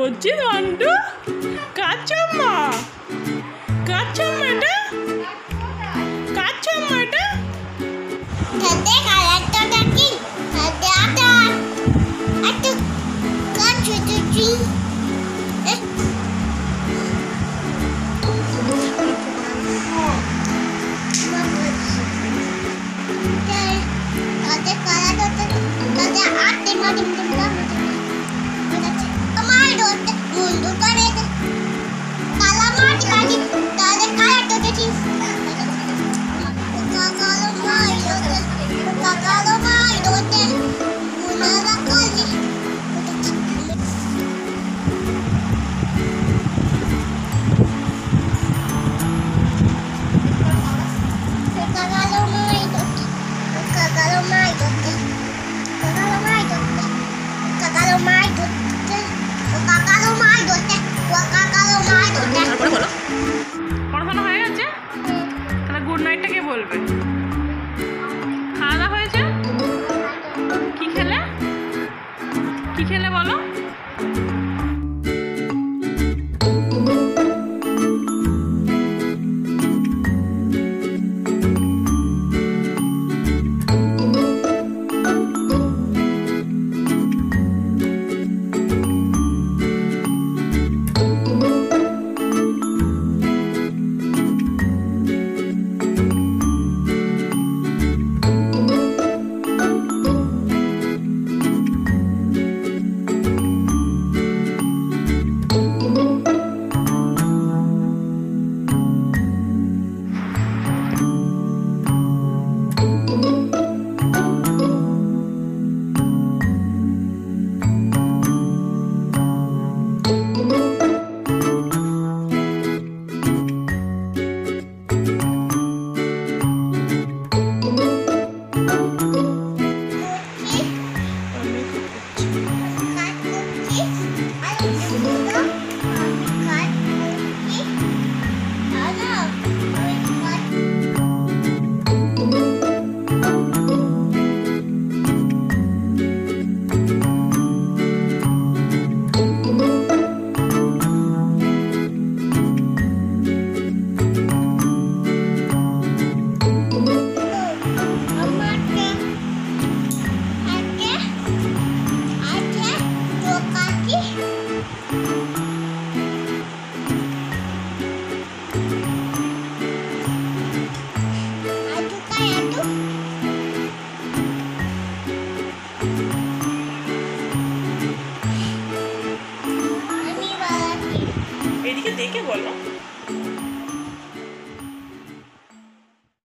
వచ్చింది అంటూ కాచమ్మ కాచమ్మట కాచమ్మట Mama. পড়াশোনা হয়ে গেছে? তাহলে গুড নাইটটা কে বলবে? খাওয়া দাওয়া হয়েছে? কি খেলে? কি খেলে বলো? दे के बोल।